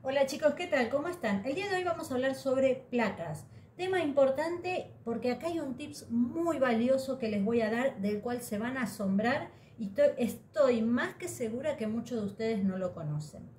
Hola chicos, ¿qué tal? ¿Cómo están? El día de hoy vamos a hablar sobre placas. Tema importante porque acá hay un tips muy valioso que les voy a dar del cual se van a asombrar y estoy más que segura que muchos de ustedes no lo conocen.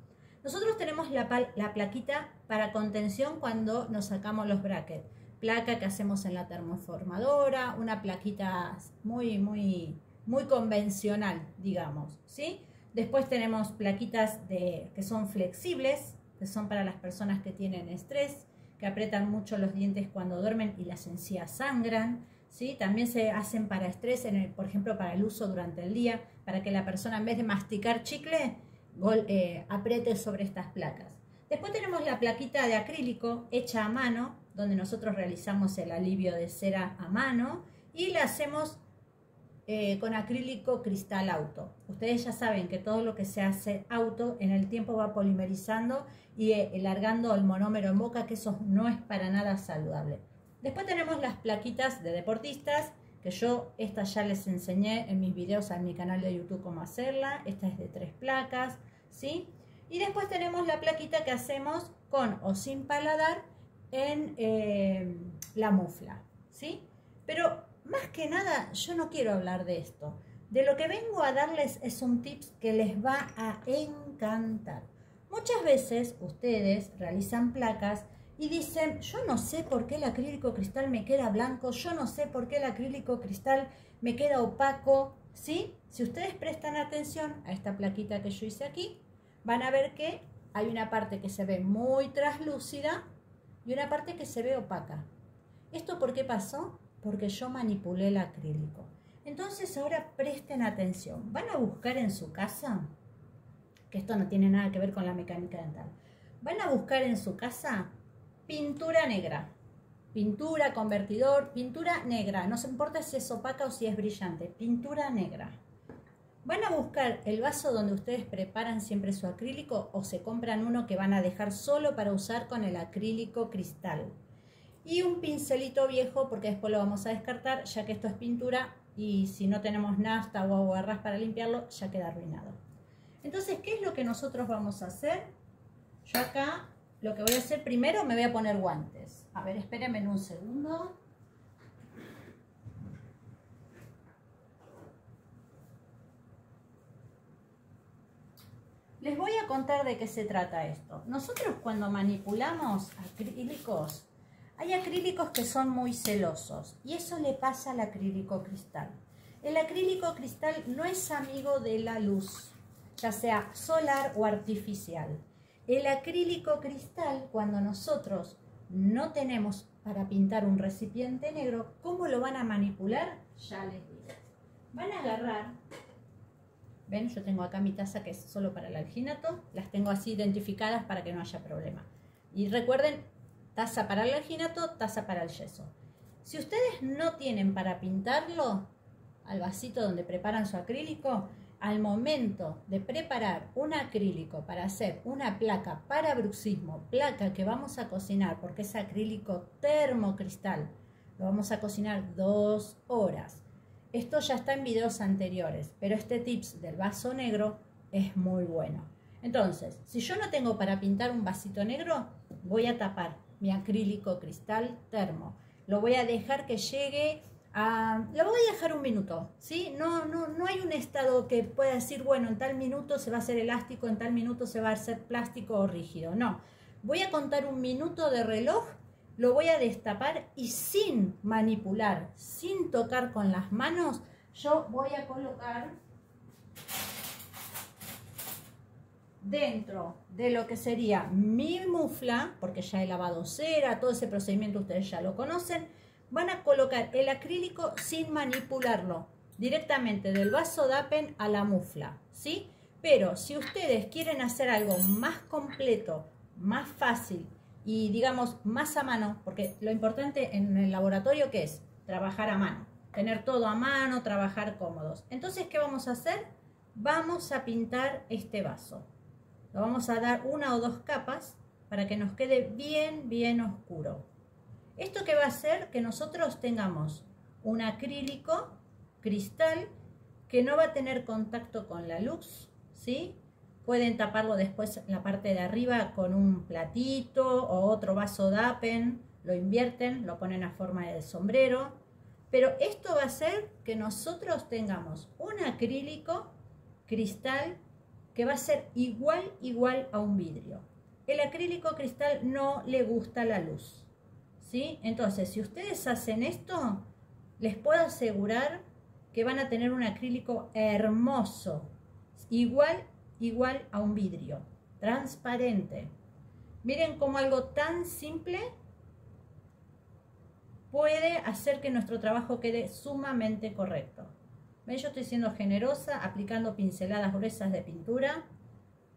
Nosotros tenemos la, la plaquita para contención cuando nos sacamos los brackets. Placa que hacemos en la termoformadora, una plaquita muy, muy, muy convencional, digamos, ¿sí? Después tenemos plaquitas que son flexibles, que son para las personas que tienen estrés, que apretan mucho los dientes cuando duermen y las encías sangran. ¿sí? También se hacen para estrés, por ejemplo, para el uso durante el día, para que la persona en vez de masticar chicle, eh, apriete sobre estas placas. Después tenemos la plaquita de acrílico hecha a mano, donde nosotros realizamos el alivio de cera a mano y la hacemos eh, con acrílico cristal auto. Ustedes ya saben que todo lo que se hace auto en el tiempo va polimerizando y eh, el monómero en boca, que eso no es para nada saludable. Después tenemos las plaquitas de deportistas, que yo esta ya les enseñé en mis videos en mi canal de YouTube cómo hacerla. Esta es de tres placas, ¿sí? Y después tenemos la plaquita que hacemos con o sin paladar en eh, la mufla, ¿sí? Pero más que nada, yo no quiero hablar de esto. De lo que vengo a darles es un tips que les va a encantar. Muchas veces ustedes realizan placas y dicen, yo no sé por qué el acrílico cristal me queda blanco, yo no sé por qué el acrílico cristal me queda opaco. ¿Sí? Si ustedes prestan atención a esta plaquita que yo hice aquí, van a ver que hay una parte que se ve muy traslúcida y una parte que se ve opaca. ¿Esto por qué pasó? Porque yo manipulé el acrílico. Entonces ahora presten atención. Van a buscar en su casa, que esto no tiene nada que ver con la mecánica dental, van a buscar en su casa pintura negra. Pintura, convertidor, pintura negra. No se importa si es opaca o si es brillante. Pintura negra. Van a buscar el vaso donde ustedes preparan siempre su acrílico o se compran uno que van a dejar solo para usar con el acrílico cristal y un pincelito viejo porque después lo vamos a descartar ya que esto es pintura y si no tenemos nafta o aguarrás para limpiarlo ya queda arruinado. Entonces, ¿qué es lo que nosotros vamos a hacer? Yo acá lo que voy a hacer primero me voy a poner guantes. A ver, espérenme un segundo. Les voy a contar de qué se trata esto. Nosotros cuando manipulamos acrílicos hay acrílicos que son muy celosos y eso le pasa al acrílico cristal. El acrílico cristal no es amigo de la luz, ya sea solar o artificial. El acrílico cristal, cuando nosotros no tenemos para pintar un recipiente negro, ¿cómo lo van a manipular? Ya les digo. Van a agarrar, ven, yo tengo acá mi taza que es solo para el alginato, las tengo así identificadas para que no haya problema. Y recuerden, taza para el alginato, taza para el yeso. Si ustedes no tienen para pintarlo al vasito donde preparan su acrílico, al momento de preparar un acrílico para hacer una placa para bruxismo, placa que vamos a cocinar porque es acrílico termocristal, lo vamos a cocinar dos horas. Esto ya está en videos anteriores, pero este tips del vaso negro es muy bueno. Entonces, si yo no tengo para pintar un vasito negro, voy a tapar mi acrílico cristal termo. Lo voy a dejar que llegue a... Lo voy a dejar un minuto, ¿sí? No, no, no hay un estado que pueda decir, bueno, en tal minuto se va a hacer elástico, en tal minuto se va a hacer plástico o rígido. No, voy a contar un minuto de reloj, lo voy a destapar y sin manipular, sin tocar con las manos, yo voy a colocar dentro de lo que sería mi mufla, porque ya he lavado cera, todo ese procedimiento ustedes ya lo conocen, van a colocar el acrílico sin manipularlo, directamente del vaso DAPEN a la mufla, ¿sí? Pero si ustedes quieren hacer algo más completo, más fácil y digamos más a mano, porque lo importante en el laboratorio que es trabajar a mano, tener todo a mano, trabajar cómodos. Entonces, ¿qué vamos a hacer? Vamos a pintar este vaso. Lo vamos a dar una o dos capas para que nos quede bien, bien oscuro. Esto que va a hacer que nosotros tengamos un acrílico cristal que no va a tener contacto con la luz, ¿sí? Pueden taparlo después la parte de arriba con un platito o otro vaso dapen, lo invierten, lo ponen a forma de sombrero. Pero esto va a hacer que nosotros tengamos un acrílico cristal que va a ser igual, igual a un vidrio. El acrílico cristal no le gusta la luz. ¿sí? Entonces, si ustedes hacen esto, les puedo asegurar que van a tener un acrílico hermoso, igual, igual a un vidrio, transparente. Miren cómo algo tan simple puede hacer que nuestro trabajo quede sumamente correcto. ¿Ven? Yo estoy siendo generosa, aplicando pinceladas gruesas de pintura.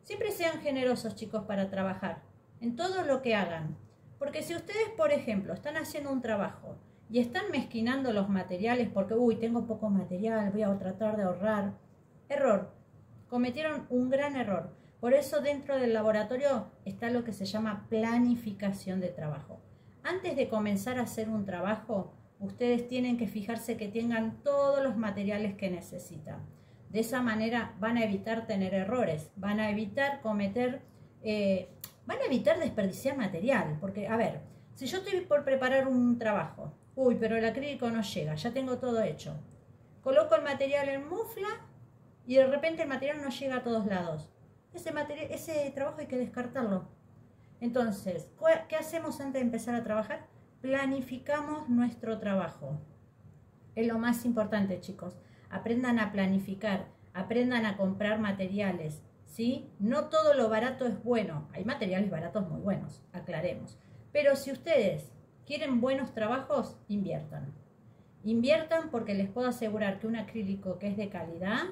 Siempre sean generosos, chicos, para trabajar, en todo lo que hagan. Porque si ustedes, por ejemplo, están haciendo un trabajo y están mezquinando los materiales porque, uy, tengo poco material, voy a tratar de ahorrar. Error. Cometieron un gran error. Por eso dentro del laboratorio está lo que se llama planificación de trabajo. Antes de comenzar a hacer un trabajo, ustedes tienen que fijarse que tengan todos los materiales que necesitan. De esa manera van a evitar tener errores, van a evitar cometer eh, van a evitar desperdiciar material, porque, a ver, si yo estoy por preparar un trabajo, uy, pero el acrílico no llega, ya tengo todo hecho. Coloco el material en mufla y de repente el material no llega a todos lados. Ese, material, ese trabajo hay que descartarlo. Entonces, ¿qué hacemos antes de empezar a trabajar? Planificamos nuestro trabajo. Es lo más importante, chicos. Aprendan a planificar, aprendan a comprar materiales, ¿sí? No todo lo barato es bueno. Hay materiales baratos muy buenos, aclaremos. Pero si ustedes quieren buenos trabajos, inviertan. Inviertan porque les puedo asegurar que un acrílico que es de calidad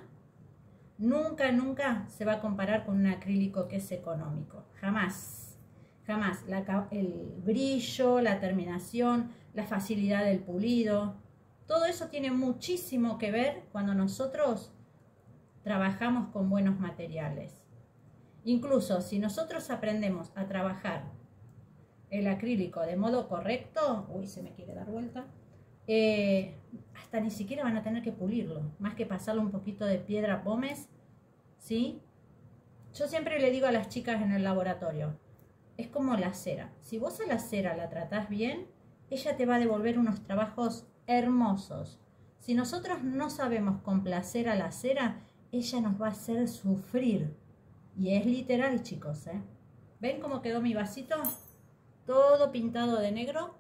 nunca, nunca se va a comparar con un acrílico que es económico. Jamás. Jamás. el brillo, la terminación, la facilidad del pulido. Todo eso tiene muchísimo que ver cuando nosotros trabajamos con buenos materiales. Incluso si nosotros aprendemos a trabajar el acrílico de modo correcto, uy, se me quiere dar vuelta, eh, hasta ni siquiera van a tener que pulirlo, más que pasarle un poquito de piedra pómez, ¿sí? Yo siempre le digo a las chicas en el laboratorio, es como la cera. Si vos a la cera la tratás bien, ella te va a devolver unos trabajos hermosos. Si nosotros no sabemos complacer a la cera, ella nos va a hacer sufrir. Y es literal, chicos, ¿eh? ¿Ven cómo quedó mi vasito? Todo pintado de negro.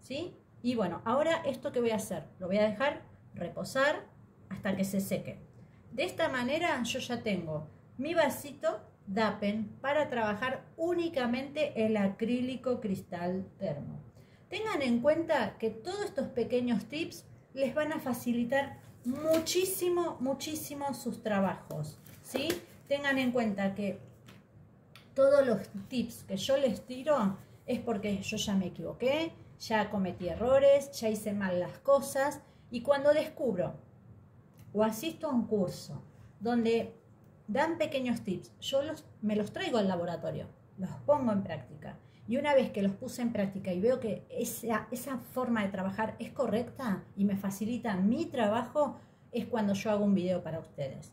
¿Sí? Y bueno, ahora esto que voy a hacer, lo voy a dejar reposar hasta que se seque. De esta manera yo ya tengo mi vasito Dapen para trabajar únicamente el acrílico cristal termo. Tengan en cuenta que todos estos pequeños tips les van a facilitar muchísimo, muchísimo sus trabajos, ¿sí? Tengan en cuenta que todos los tips que yo les tiro es porque yo ya me equivoqué, ya cometí errores, ya hice mal las cosas y cuando descubro o asisto a un curso donde dan pequeños tips, yo los, me los traigo al laboratorio, los pongo en práctica y una vez que los puse en práctica y veo que esa, esa forma de trabajar es correcta y me facilita mi trabajo, es cuando yo hago un video para ustedes.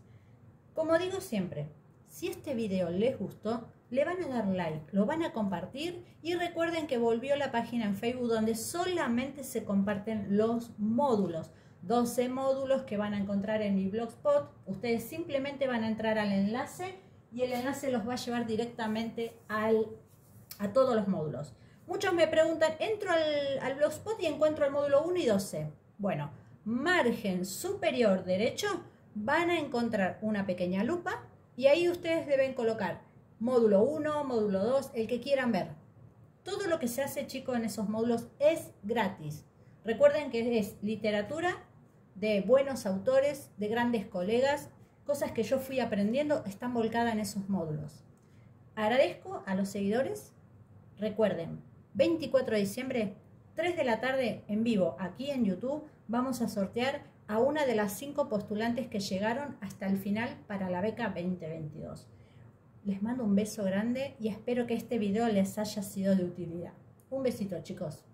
Como digo siempre, si este video les gustó, le van a dar like, lo van a compartir y recuerden que volvió la página en Facebook donde solamente se comparten los módulos. 12 módulos que van a encontrar en mi blogspot. Ustedes simplemente van a entrar al enlace y el enlace los va a llevar directamente al a todos los módulos. Muchos me preguntan, entro al, Blogspot y encuentro el módulo 1 y 12. Bueno, margen superior derecho van a encontrar una pequeña lupa y ahí ustedes deben colocar módulo 1, módulo 2, el que quieran ver. Todo lo que se hace, chicos, en esos módulos es gratis. Recuerden que es literatura de buenos autores, de grandes colegas, cosas que yo fui aprendiendo, están volcadas en esos módulos. Agradezco a los seguidores Recuerden, 24 de diciembre, 3 de la tarde en vivo, aquí en YouTube, vamos a sortear a una de las cinco postulantes que llegaron hasta el final para la beca 2022. Les mando un beso grande y espero que este video les haya sido de utilidad. Un besito chicos.